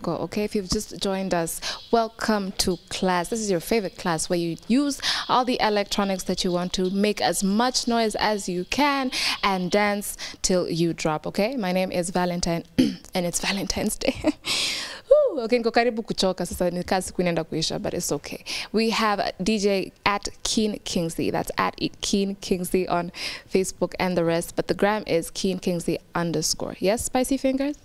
go. Okay, if you've just joined us, welcome to class. This is your favorite class where you use all the electronics that you want to make as much noise as you can and dance till you drop. Okay, my name is Valentine and it's Valentine's Day. Okay, niko karibu kuchoka sasa ni kazi kuinaenda kuisha but it's okay. We have DJ at Keen Kingsley. That's at Keen Kingsley on Facebook and the rest. But the gram is Keen Kingsley underscore. Yes, Spicy Fingers?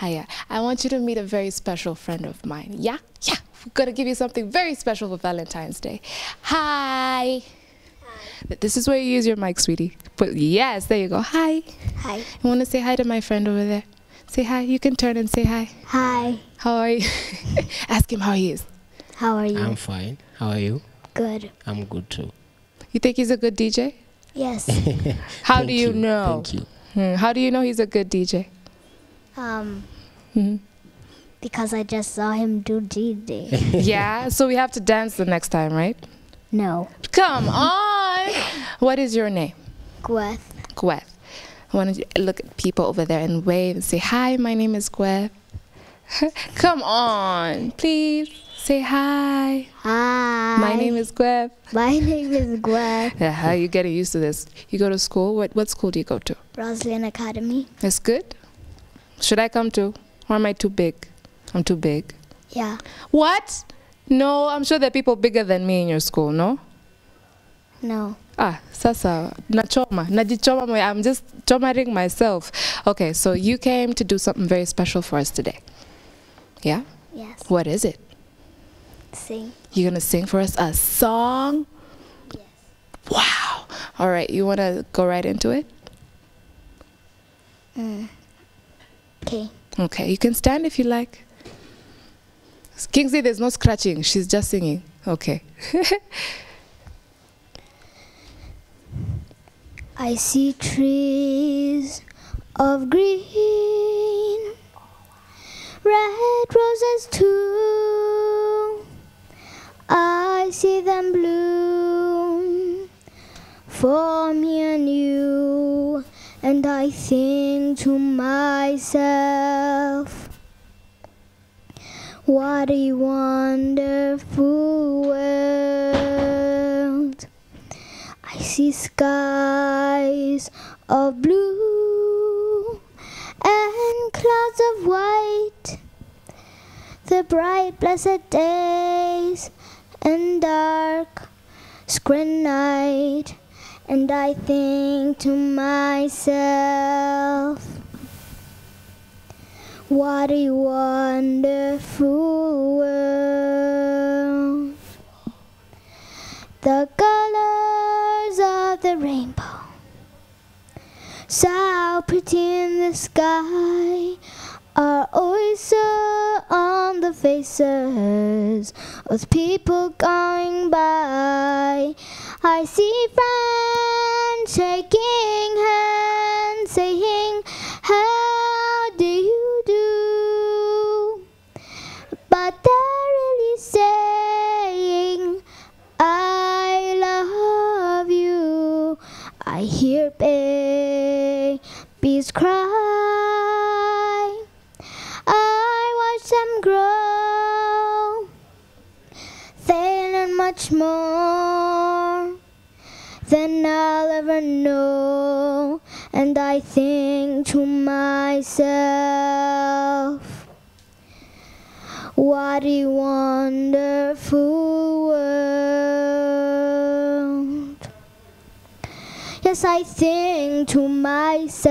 Hiya. I want you to meet a very special friend of mine. Yeah? Yeah. We're going to give you something very special for Valentine's Day. Hi. Hi. This is where you use your mic, sweetie. But yes, there you go. Hi. Hi. You want to say hi to my friend over there? Say hi. You can turn and say hi. Hi. How are you? Ask him how he is. How are you? I'm fine. How are you? Good. I'm good too. You think he's a good DJ? Yes. How Thank do you, know? Thank you. Hmm, How do you know he's a good DJ? Um, Mhm. because I just saw him do DJ. yeah, so we have to dance the next time, right? no. Come on. What is your name? Gweth. Gweth. I want to look at people over there and wave and say, Hi, my name is Gweth. Come on, please say hi. Hi. My name is Gweth. My name is Gweth. Yeah, how are you getting used to this? You go to school? What, what school do you go to? Rosslyn Academy. That's good. Should I come too? Or am I too big? I'm too big. Yeah. What? No, I'm sure there are people bigger than me in your school, no? No. Ah, sasa, na nachoma, najichoma moyo. I'm just chomaring myself. Okay, so you came to do something very special for us today. Yeah? Yes. What is it? Sing. You're gonna sing for us a song? Yes. Wow. All right, you wanna go right into it? Mm. Okay. Okay, you can stand if you like. Kingsley, there's no scratching. She's just singing. Okay. I see trees of green, red roses too. I see them bloom for me and you, and I think to myself, what a wonderful world. I see skies of blue and clouds of white, the bright blessed days and dark screen night, and I think to myself, what a wonderful world. The colors of the rainbow, so pretty in the sky, are also on the faces of people going by. I see friends shaking hands, saying, How do you do? But they're really saying, I love you. I hear babies cry. I watch them grow. They learn much more than I'll ever know. And I think to myself, what a wonderful world. Yes, I think to myself,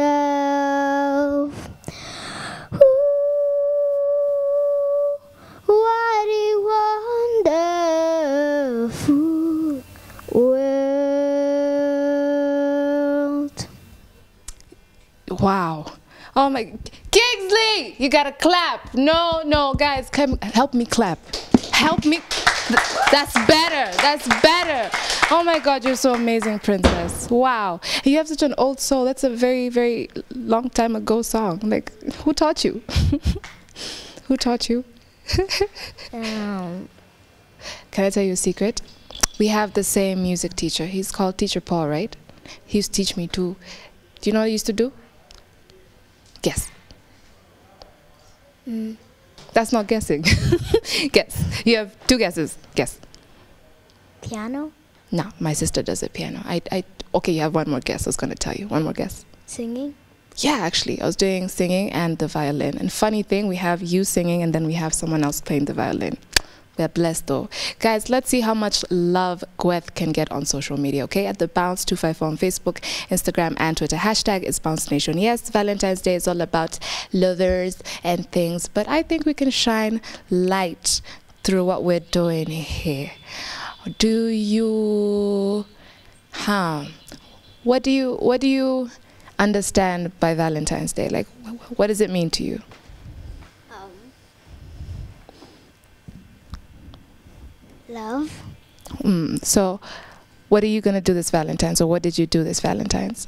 my Kingsley, you gotta clap. No, no, guys, come help me clap. Help me. That's better. That's better. Oh my God, you're so amazing, princess. Wow. You have such an old soul. That's a very, very long time ago song. Like, who taught you? who taught you? Um, Can I tell you a secret? We have the same music teacher. He's called Teacher Paul, right? He used to teach me too. Do you know what he used to do? Guess. mm, That's not guessing. Guess. You have two guesses. Guess. Piano. No, my sister does the piano. I, I, okay, you have one more guess. I was going to tell you. One more guess. Singing. Yeah, actually, I was doing singing and the violin. And funny thing, we have you singing and then we have someone else playing the violin. We're blessed though. Guys, let's see how much love Gweth can get on social media, okay? At the Bounce 254 on Facebook, Instagram, and Twitter. Hashtag is Bounce Nation. Yes, Valentine's Day is all about lovers and things, but I think we can shine light through what we're doing here. Do you huh? What do you what do you understand by Valentine's Day? Like what does it mean to you? Um, love. Mm, so, what are you gonna do this Valentine's, or what did you do this Valentine's?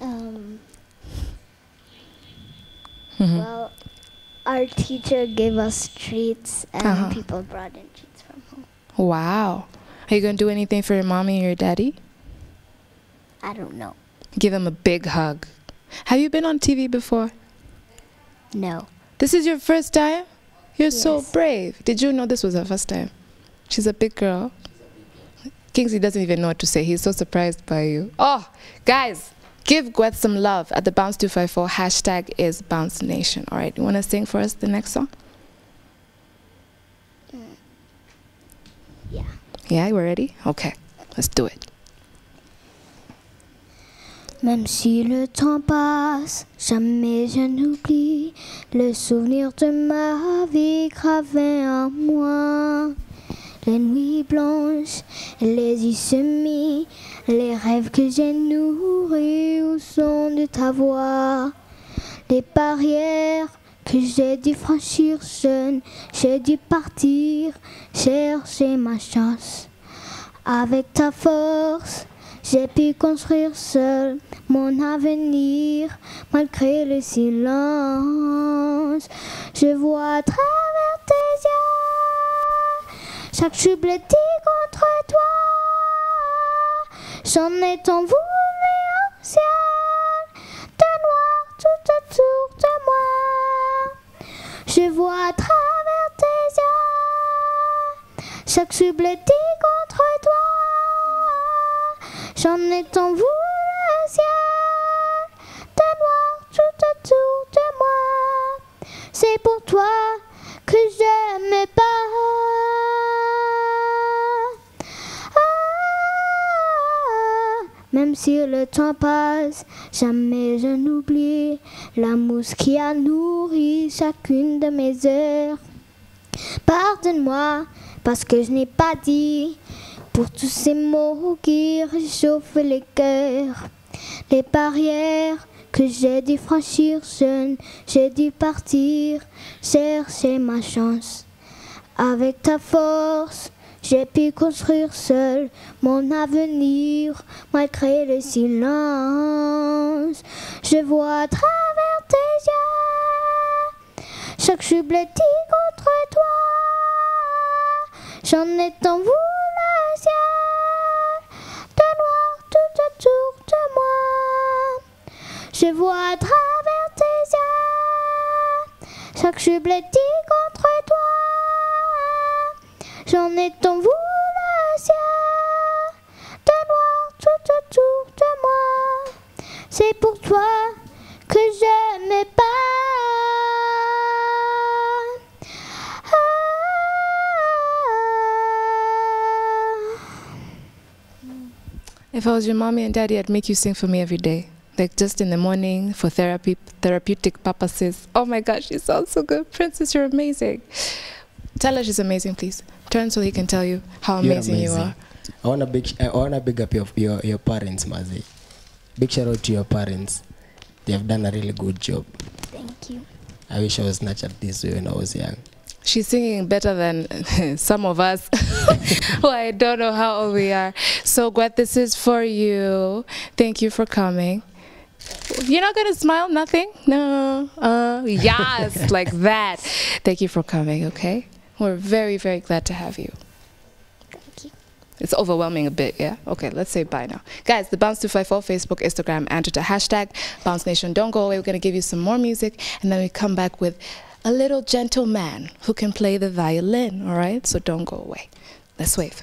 Um, Mhm. Well, our teacher gave us treats, and Uh-huh. people brought in treats from home. Wow. Are you gonna do anything for your mommy or your daddy? I don't know. Give them a big hug. Have you been on TV before? No. This is your first time? You're so brave. Did you know this was her first time? She's a big girl. Kingsley doesn't even know what to say. He's so surprised by you. Oh, guys, give Gweth some love at the Bounce 254. Hashtag is Bounce Nation. All right, you want to sing for us the next song? Uh, yeah. Yeah, we're ready? Okay, let's do it. Même si le temps passe, jamais je n'oublie le souvenir de ma vie gravé en moi. Les nuits blanches, les yeux semis, les rêves que j'ai nourris au son de ta voix. Les barrières que j'ai dû franchir jeune, j'ai dû partir chercher ma chance. Avec ta force, j'ai pu construire seul mon avenir malgré le silence. Je vois à travers tes yeux chaque chute blottie contre toi. J'en ai tant voulu au ciel, de noir tout autour de moi. Je vois à travers tes yeux chaque chute blottie contre toi. J'en ai tant voulu au ciel, noir tout autour de moi. C'est pour toi que je me bats. Ah, même si le temps passe, jamais je n'oublie la mousse qui a nourri chacune de mes heures. Pardonne-moi parce que je n'ai pas dit pour tous ces mots qui réchauffent les cœurs. Les barrières que j'ai dû franchir jeune, j'ai dû partir chercher ma chance. Avec ta force, j'ai pu construire seul mon avenir malgré le silence. Je vois à travers tes yeux chaque blottie contre toi. J'en ai tant voulu ciel, de noir tout autour de moi. Je vois à travers tes yeux chaque blottie contre toi. J'en ai tant voulu le ciel, de noir tout autour de moi. C'est pour toi If I was your mommy and daddy, I'd make you sing for me every day. Like just in the morning for therapy, therapeutic purposes. Oh my gosh, you sound so good. Princess, you're amazing. Tell her she's amazing, please. Turn so he can tell you how You're amazing, you amazing. are. I wanna big I wanna big up your your, your parents, Mazi. Big shout out to your parents. They have done a really good job. Thank you. I wish I was nurtured this way when I was young she's singing better than some of us who I don't know how old we are. So, Gweth, this is for you. Thank you for coming. You're not gonna smile, nothing? No. Uh, yes, like that. Thank you for coming, okay? We're very, very glad to have you. Thank you. It's overwhelming a bit, yeah? Okay, let's say bye now. Guys, the Bounce 254 Facebook, Instagram, and Twitter hashtag Bounce Nation. Don't go away. We're gonna give you some more music, and then we come back with a little gentle man who can play the violin, all right? So don't go away. Let's wave.